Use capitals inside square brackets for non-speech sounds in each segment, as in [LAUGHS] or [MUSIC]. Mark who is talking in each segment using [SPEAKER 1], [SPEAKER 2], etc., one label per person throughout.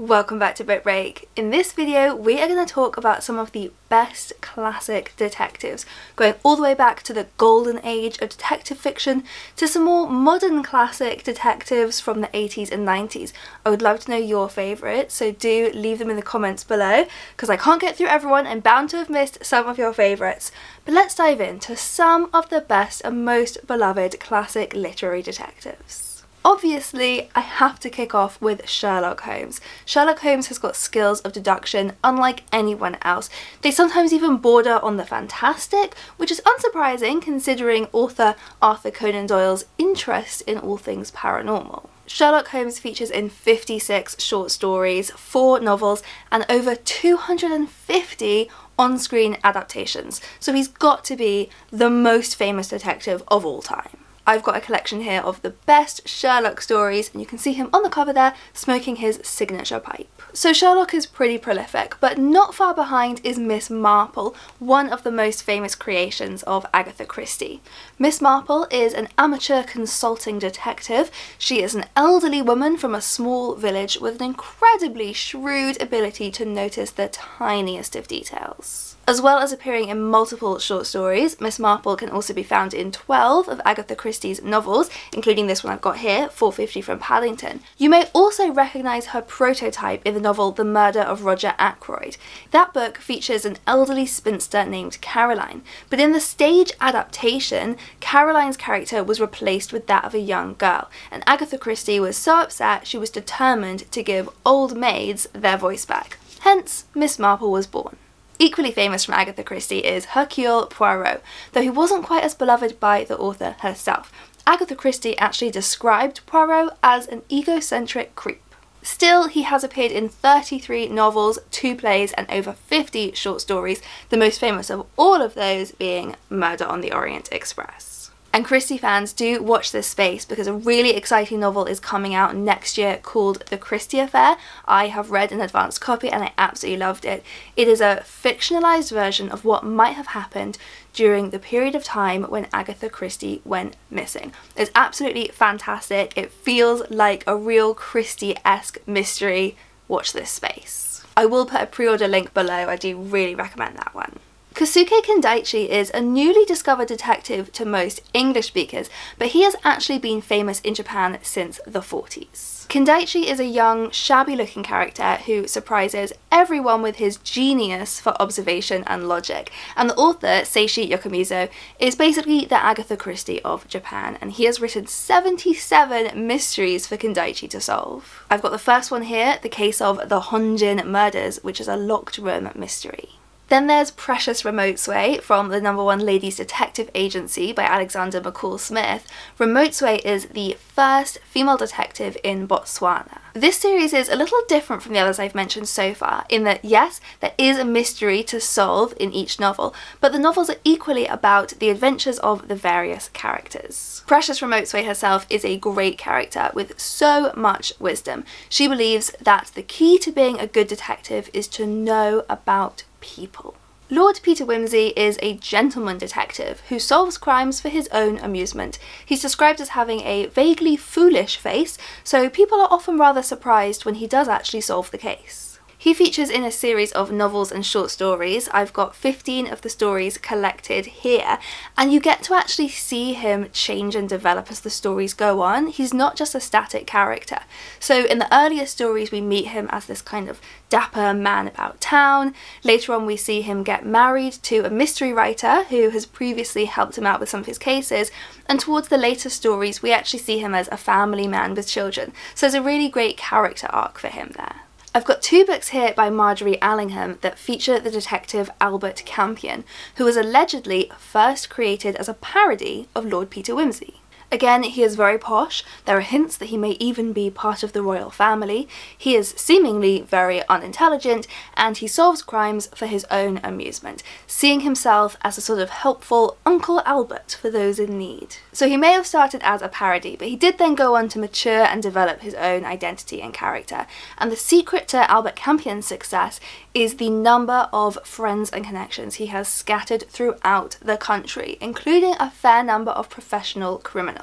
[SPEAKER 1] Welcome back to Book Break. In this video we are going to talk about some of the best classic detectives, going all the way back to the golden age of detective fiction to some more modern classic detectives from the 80s and 90s. I would love to know your favourites, so do leave them in the comments below because I can't get through everyone, I'm bound to have missed some of your favourites. But let's dive into some of the best and most beloved classic literary detectives. Obviously, I have to kick off with Sherlock Holmes. Sherlock Holmes has got skills of deduction unlike anyone else. They sometimes even border on the fantastic, which is unsurprising considering author Arthur Conan Doyle's interest in all things paranormal. Sherlock Holmes features in 56 short stories, 4 novels, and over 250 on-screen adaptations, so he's got to be the most famous detective of all time. I've got a collection here of the best Sherlock stories and you can see him on the cover there smoking his signature pipe. So Sherlock is pretty prolific, but not far behind is Miss Marple, one of the most famous creations of Agatha Christie. Miss Marple is an amateur consulting detective. She is an elderly woman from a small village with an incredibly shrewd ability to notice the tiniest of details. As well as appearing in multiple short stories, Miss Marple can also be found in 12 of Agatha Christie's novels, including this one I've got here, 450 from Paddington. You may also recognise her prototype in the novel The Murder of Roger Ackroyd. That book features an elderly spinster named Caroline, but in the stage adaptation, Caroline's character was replaced with that of a young girl, and Agatha Christie was so upset she was determined to give old maids their voice back. Hence, Miss Marple was born. Equally famous from Agatha Christie is Hercule Poirot, though he wasn't quite as beloved by the author herself. Agatha Christie actually described Poirot as an egocentric creep. Still, he has appeared in 33 novels, 2 plays and over 50 short stories, the most famous of all of those being Murder on the Orient Express. And Christie fans do watch this space because a really exciting novel is coming out next year called The Christie Affair. I have read an advanced copy and I absolutely loved it. It is a fictionalized version of what might have happened during the period of time when Agatha Christie went missing. It's absolutely fantastic. It feels like a real Christie-esque mystery. Watch this space. I will put a pre-order link below. I do really recommend that one. Kosuke Kindaichi is a newly discovered detective to most English speakers, but he has actually been famous in Japan since the 40s. Kindaichi is a young, shabby looking character who surprises everyone with his genius for observation and logic, and the author, Seishi Yokomizo, is basically the Agatha Christie of Japan, and he has written 77 mysteries for Kindaichi to solve. I've got the first one here, the case of the Honjin murders, which is a locked room mystery. Then there's Precious Ramotswe from the number one ladies detective agency by Alexander McCall Smith. Ramotswe is the first female detective in Botswana. This series is a little different from the others I've mentioned so far in that yes, there is a mystery to solve in each novel, but the novels are equally about the adventures of the various characters. Precious Ramotswe herself is a great character with so much wisdom. She believes that the key to being a good detective is to know about people. Lord Peter Wimsey is a gentleman detective who solves crimes for his own amusement. He's described as having a vaguely foolish face, so people are often rather surprised when he does actually solve the case. He features in a series of novels and short stories. I've got 15 of the stories collected here, and you get to actually see him change and develop as the stories go on. He's not just a static character. So in the earlier stories, we meet him as this kind of dapper man about town. Later on, we see him get married to a mystery writer who has previously helped him out with some of his cases. And towards the later stories, we actually see him as a family man with children. So there's a really great character arc for him there. I've got two books here by Margery Allingham that feature the detective Albert Campion, who was allegedly first created as a parody of Lord Peter Wimsey. Again, he is very posh, there are hints that he may even be part of the royal family, he is seemingly very unintelligent, and he solves crimes for his own amusement, seeing himself as a sort of helpful Uncle Albert for those in need. So he may have started as a parody, but he did then go on to mature and develop his own identity and character, and the secret to Albert Campion's success is the number of friends and connections he has scattered throughout the country, including a fair number of professional criminals.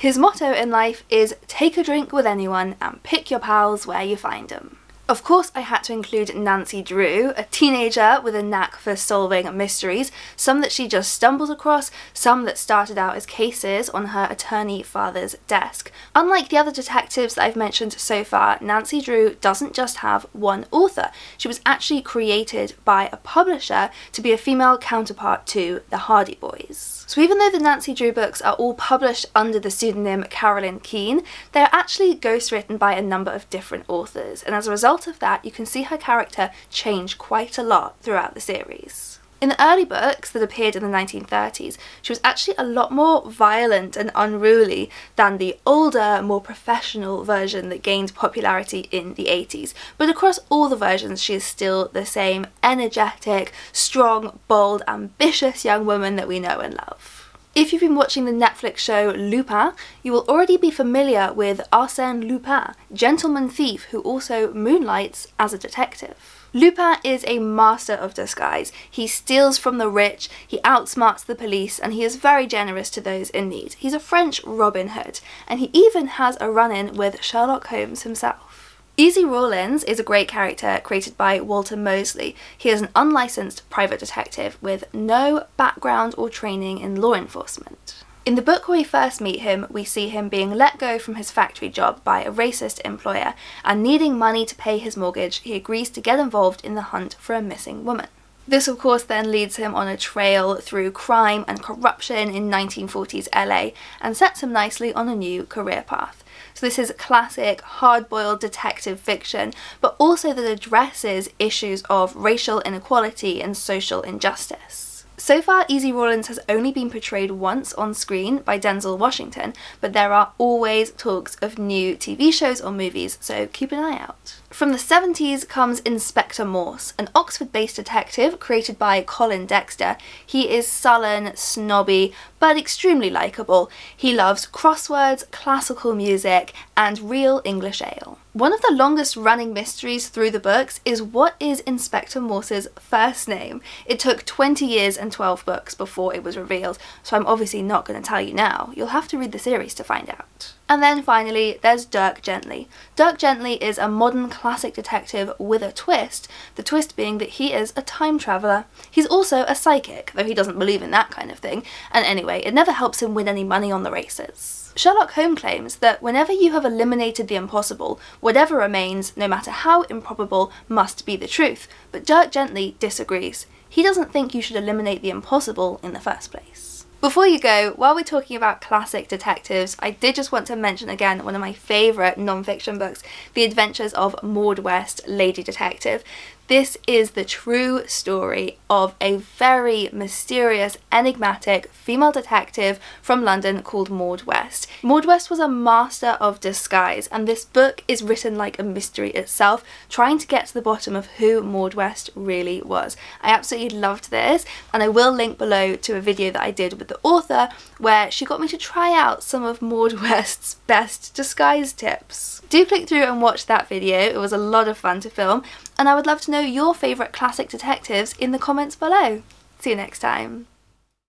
[SPEAKER 1] His motto in life is take a drink with anyone and pick your pals where you find them. Of course I had to include Nancy Drew, a teenager with a knack for solving mysteries, some that she just stumbled across, some that started out as cases on her attorney father's desk. Unlike the other detectives that I've mentioned so far, Nancy Drew doesn't just have one author. She was actually created by a publisher to be a female counterpart to the Hardy Boys. So even though the Nancy Drew books are all published under the pseudonym Carolyn Keene, they're actually ghostwritten by a number of different authors, and as a result of that, you can see her character change quite a lot throughout the series. In the early books that appeared in the 1930s, she was actually a lot more violent and unruly than the older, more professional version that gained popularity in the 80s. But across all the versions, she is still the same energetic, strong, bold, ambitious young woman that we know and love. If you've been watching the Netflix show Lupin, you will already be familiar with Arsène Lupin, gentleman thief who also moonlights as a detective. Lupin is a master of disguise. He steals from the rich, he outsmarts the police, and he is very generous to those in need. He's a French Robin Hood, and he even has a run-in with Sherlock Holmes himself. Easy Rawlins is a great character created by Walter Mosley. He is an unlicensed private detective with no background or training in law enforcement. In the book where we first meet him, we see him being let go from his factory job by a racist employer, and needing money to pay his mortgage, he agrees to get involved in the hunt for a missing woman. This of course then leads him on a trail through crime and corruption in 1940s LA and sets him nicely on a new career path. So this is classic hard-boiled detective fiction but also that addresses issues of racial inequality and social injustice. So far, Easy Rawlins has only been portrayed once on screen by Denzel Washington, but there are always talks of new TV shows or movies, so keep an eye out. From the 70s comes Inspector Morse, an Oxford-based detective created by Colin Dexter. He is sullen, snobby, but extremely likeable. He loves crosswords, classical music, and real English ale. One of the longest running mysteries through the books is what is Inspector Morse's first name? It took 20 years and 12 books before it was revealed, so I'm obviously not going to tell you now. You'll have to read the series to find out. And then finally, there's Dirk Gently. Dirk Gently is a modern classic detective with a twist, the twist being that he is a time traveller. He's also a psychic, though he doesn't believe in that kind of thing, and anyway, it never helps him win any money on the races. Sherlock Holmes claims that whenever you have eliminated the impossible, whatever remains, no matter how improbable, must be the truth, but Dirk Gently disagrees. He doesn't think you should eliminate the impossible in the first place. Before you go, while we're talking about classic detectives, I did just want to mention again one of my favourite non-fiction books, The Adventures of Maud West, Lady Detective. This is the true story of a very mysterious, enigmatic female detective from London called Maud West. Maud West was a master of disguise and this book is written like a mystery itself, trying to get to the bottom of who Maud West really was. I absolutely loved this and I will link below to a video that I did with the author where she got me to try out some of Maud [LAUGHS] West's best disguise tips. Do click through and watch that video, it was a lot of fun to film and I would love to know your favourite classic detectives in the comments below. See you next time.